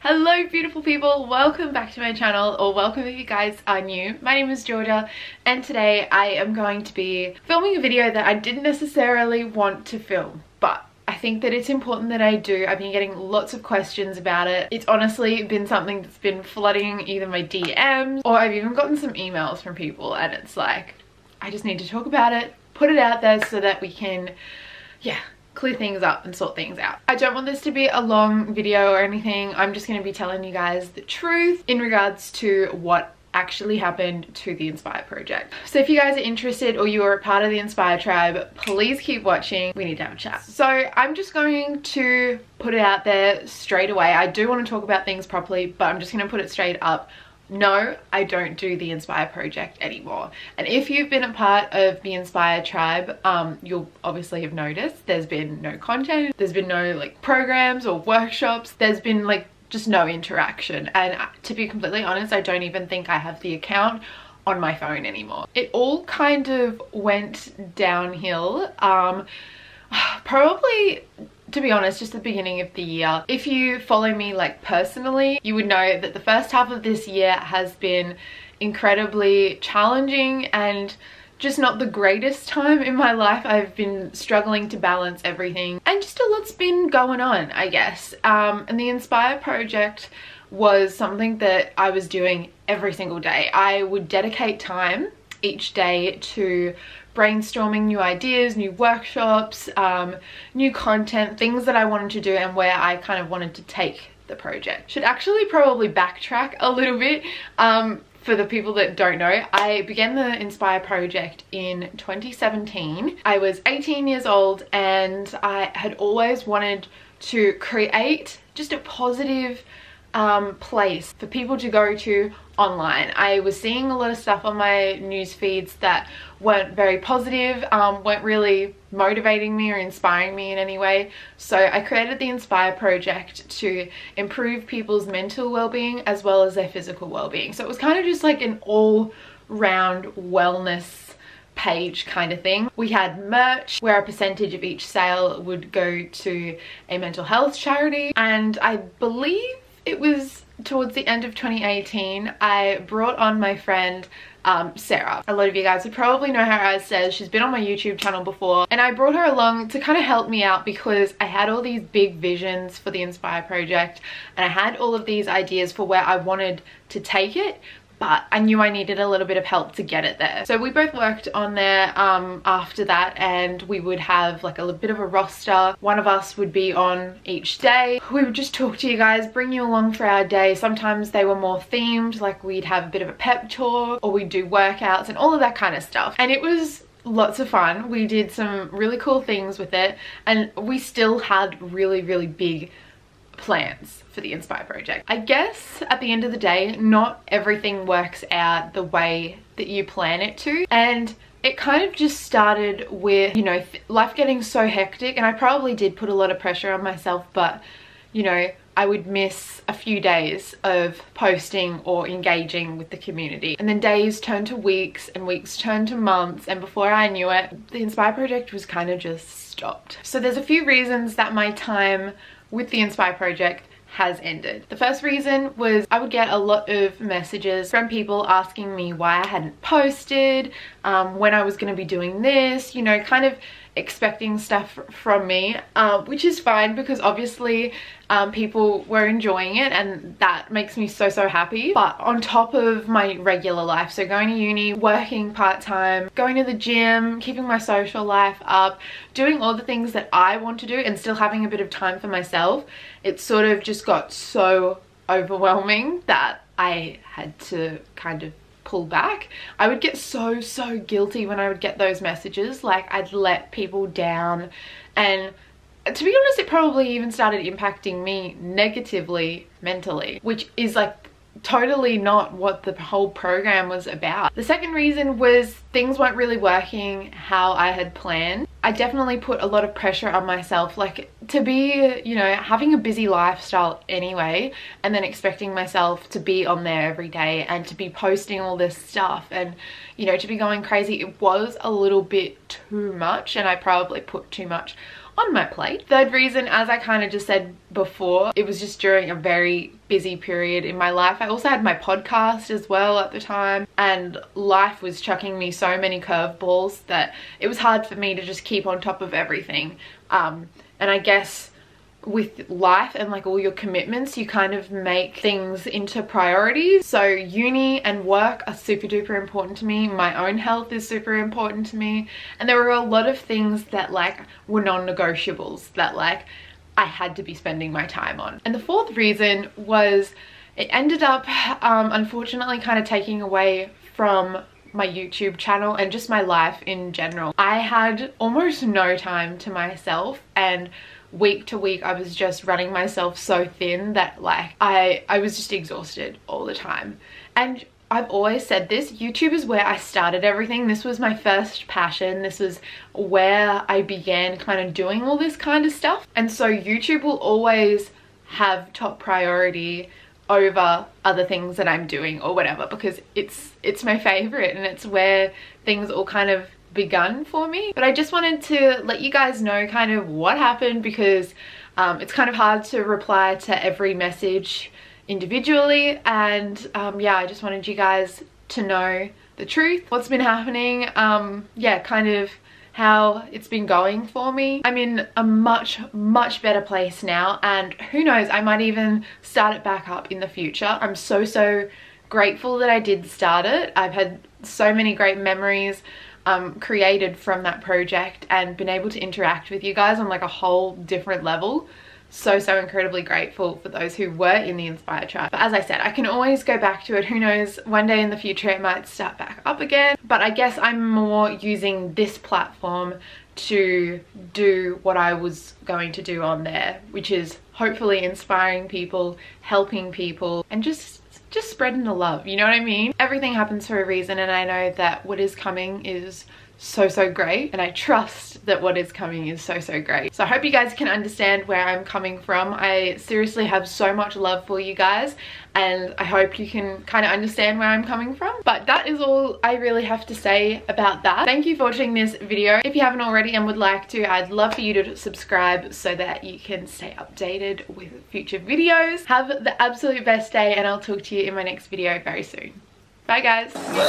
Hello beautiful people, welcome back to my channel or welcome if you guys are new. My name is Georgia and today I am going to be filming a video that I didn't necessarily want to film but I think that it's important that I do. I've been getting lots of questions about it. It's honestly been something that's been flooding either my DMs or I've even gotten some emails from people and it's like I just need to talk about it, put it out there so that we can yeah clear things up and sort things out. I don't want this to be a long video or anything. I'm just going to be telling you guys the truth in regards to what actually happened to the Inspire project. So if you guys are interested or you are a part of the Inspire tribe, please keep watching. We need to have a chat. So I'm just going to put it out there straight away. I do want to talk about things properly, but I'm just going to put it straight up no, I don't do the Inspire project anymore. And if you've been a part of the Inspire tribe, um, you'll obviously have noticed there's been no content, there's been no like programs or workshops, there's been like just no interaction. And uh, to be completely honest, I don't even think I have the account on my phone anymore. It all kind of went downhill. Um, probably to be honest, just the beginning of the year. If you follow me like personally, you would know that the first half of this year has been incredibly challenging and just not the greatest time in my life. I've been struggling to balance everything and just a lot's been going on, I guess. Um, and the Inspire project was something that I was doing every single day. I would dedicate time each day to brainstorming new ideas, new workshops, um, new content, things that I wanted to do and where I kind of wanted to take the project. Should actually probably backtrack a little bit. Um, for the people that don't know, I began the Inspire project in 2017. I was 18 years old and I had always wanted to create just a positive um, place for people to go to online. I was seeing a lot of stuff on my news feeds that weren't very positive, um, weren't really motivating me or inspiring me in any way. So I created the Inspire project to improve people's mental well-being as well as their physical well-being. So it was kind of just like an all-round wellness page kind of thing. We had merch where a percentage of each sale would go to a mental health charity and I believe it was towards the end of 2018 I brought on my friend um, Sarah. A lot of you guys would probably know her as Says. She's been on my YouTube channel before and I brought her along to kind of help me out because I had all these big visions for the Inspire project and I had all of these ideas for where I wanted to take it but I knew I needed a little bit of help to get it there. So we both worked on there um, after that and we would have like a little bit of a roster. One of us would be on each day. We would just talk to you guys, bring you along for our day. Sometimes they were more themed, like we'd have a bit of a pep talk or we'd do workouts and all of that kind of stuff. And it was lots of fun. We did some really cool things with it and we still had really, really big plans for the Inspire project. I guess at the end of the day, not everything works out the way that you plan it to. And it kind of just started with, you know, life getting so hectic and I probably did put a lot of pressure on myself, but you know, I would miss a few days of posting or engaging with the community. And then days turned to weeks and weeks turned to months and before I knew it, the Inspire project was kind of just stopped. So there's a few reasons that my time with the Inspire project has ended. The first reason was I would get a lot of messages from people asking me why I hadn't posted, um, when I was going to be doing this, you know, kind of expecting stuff from me, uh, which is fine because obviously um, people were enjoying it and that makes me so, so happy. But on top of my regular life, so going to uni, working part-time, going to the gym, keeping my social life up, doing all the things that I want to do and still having a bit of time for myself, it sort of just got so overwhelming that I had to kind of pull back. I would get so, so guilty when I would get those messages. Like I'd let people down and to be honest, it probably even started impacting me negatively mentally, which is like totally not what the whole program was about. The second reason was things weren't really working how I had planned. I definitely put a lot of pressure on myself like to be you know having a busy lifestyle anyway and then expecting myself to be on there every day and to be posting all this stuff and you know to be going crazy it was a little bit too much and I probably put too much on my plate. Third reason, as I kind of just said before, it was just during a very busy period in my life. I also had my podcast as well at the time and life was chucking me so many curveballs that it was hard for me to just keep on top of everything. Um, and I guess with life and like all your commitments you kind of make things into priorities. So uni and work are super duper important to me. My own health is super important to me. And there were a lot of things that like were non-negotiables that like I had to be spending my time on. And the fourth reason was it ended up um, unfortunately kind of taking away from my YouTube channel and just my life in general. I had almost no time to myself and week to week I was just running myself so thin that like I I was just exhausted all the time. And I've always said this YouTube is where I started everything. This was my first passion. This was where I began kind of doing all this kind of stuff. And so YouTube will always have top priority over other things that I'm doing or whatever because it's it's my favorite and it's where things all kind of begun for me. But I just wanted to let you guys know kind of what happened because um, it's kind of hard to reply to every message individually. And um, yeah, I just wanted you guys to know the truth, what's been happening. Um, yeah, kind of how it's been going for me. I'm in a much, much better place now and who knows, I might even start it back up in the future. I'm so, so grateful that I did start it. I've had so many great memories um, created from that project and been able to interact with you guys on like a whole different level so so incredibly grateful for those who were in the Inspire tribe. But as I said, I can always go back to it. Who knows, one day in the future it might start back up again. But I guess I'm more using this platform to do what I was going to do on there, which is hopefully inspiring people, helping people, and just just spreading the love, you know what I mean? Everything happens for a reason and I know that what is coming is so so great and I trust that what is coming is so so great. So I hope you guys can understand where I'm coming from. I seriously have so much love for you guys and I hope you can kind of understand where I'm coming from. But that is all I really have to say about that. Thank you for watching this video. If you haven't already and would like to, I'd love for you to subscribe so that you can stay updated with future videos. Have the absolute best day and I'll talk to you in my next video very soon. Bye guys. Well,